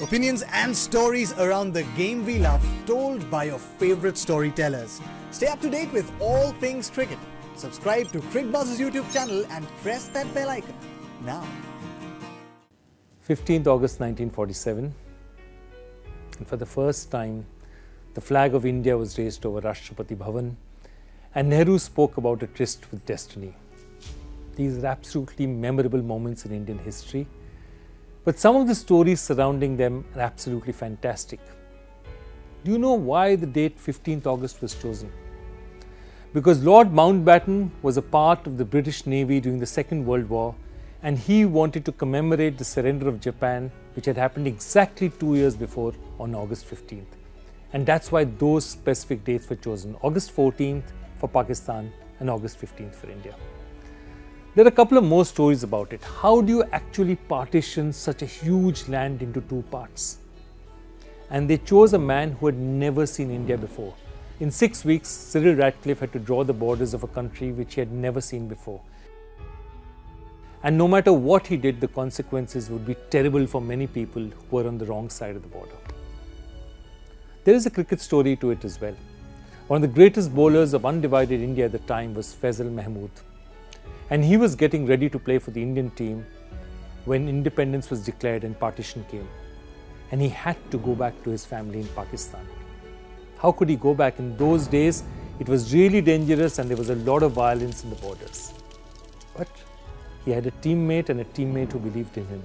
Opinions and stories around the game we love told by your favorite storytellers. Stay up to date with all things cricket. Subscribe to Cricbuzz's YouTube channel and press that bell icon now. 15th August 1947 and for the first time the flag of India was raised over Rashtrapati Bhavan and Nehru spoke about a tryst with destiny. These are absolutely memorable moments in Indian history but some of the stories surrounding them are absolutely fantastic. Do you know why the date 15th August was chosen? Because Lord Mountbatten was a part of the British Navy during the Second World War and he wanted to commemorate the surrender of Japan, which had happened exactly two years before on August 15th. And that's why those specific dates were chosen August 14th for Pakistan and August 15th for India. There are a couple of more stories about it. How do you actually partition such a huge land into two parts? And they chose a man who had never seen India before. In six weeks, Cyril Radcliffe had to draw the borders of a country which he had never seen before. And no matter what he did, the consequences would be terrible for many people who were on the wrong side of the border. There is a cricket story to it as well. One of the greatest bowlers of undivided India at the time was Fazal Mahmood. And he was getting ready to play for the Indian team when independence was declared and partition came. And he had to go back to his family in Pakistan. How could he go back? In those days, it was really dangerous and there was a lot of violence in the borders. But he had a teammate and a teammate who believed in him.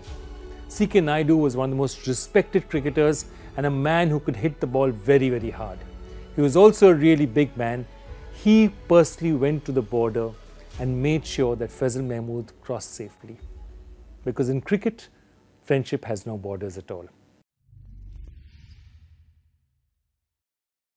C.K. Nayudu was one of the most respected cricketers and a man who could hit the ball very, very hard. He was also a really big man. He personally went to the border and made sure that Fazal Mahmood crossed safely. Because in cricket, friendship has no borders at all.